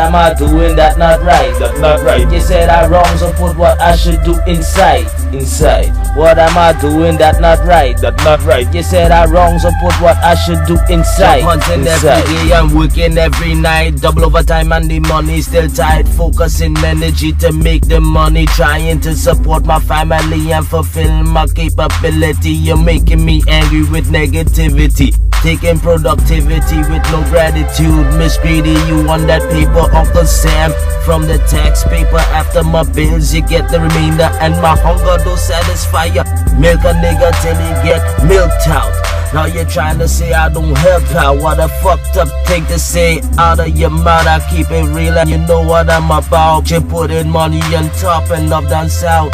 Am I doing that not right? That not right. You said I wrong, so put what I should do inside. Inside. What am I doing that not right? That not right. You said I wrong, so put what I should do inside. Job hunting inside. every day and working every night. Double overtime and the money still tight. Focusing energy to make the money. Trying to support my family and fulfill my capability. You're making me angry with negativity. Taking productivity with no gratitude. Miss Greedy, you want that paper, Uncle Sam. From the tax paper after my bills, you get the remainder. And my hunger don't satisfy ya. Milk a nigga till he get milked out. Now you're trying to say I don't help out. What a fucked up thing to say out of your mouth. I keep it real and you know what I'm about. You putting money on top and love down south.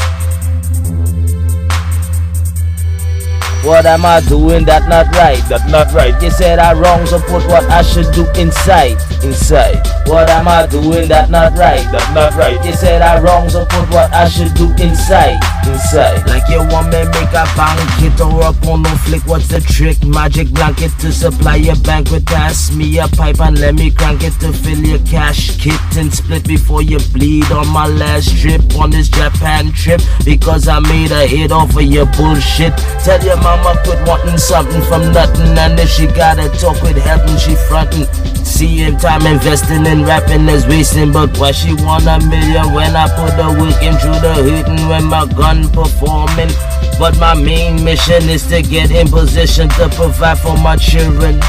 What am I doing that not right? That not right. You said I wrong, so put what I should do inside. Inside. What am I doing that not right? That not right. You said I wrong, so put what I should do inside. Inside. Like you want me make a bank it or up on no flick. What's the trick? Magic blanket to supply your banquet. Pass me a pipe and let me crank it to fill your cash kit and split before you bleed on my last trip on this Japan trip because I made a hit off of your bullshit. Tell your mama quit wanting something from nothing and if she gotta talk with heaven she frontin'. See if time investing in rapping is wasting, but why she want a million when I put the work in through the hitting when my gun performing. But my main mission is to get in position to provide for my children.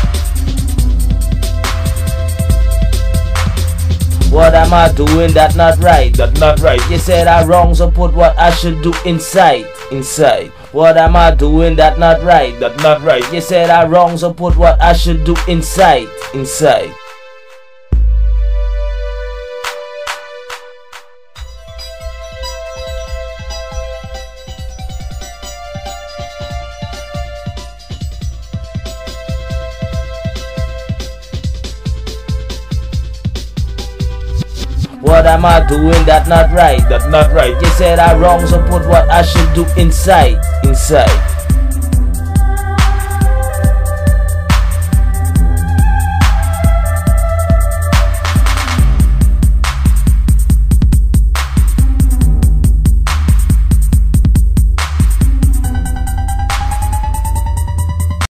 What am I doing that not right? That not right. You said I wrong, so put what I should do inside. Inside. What am I doing that not right? That not right. You said I wrong, so put what I should do inside. Inside. Am I doing that not right? That not right. You said I wrong, so put what I should do inside. Inside.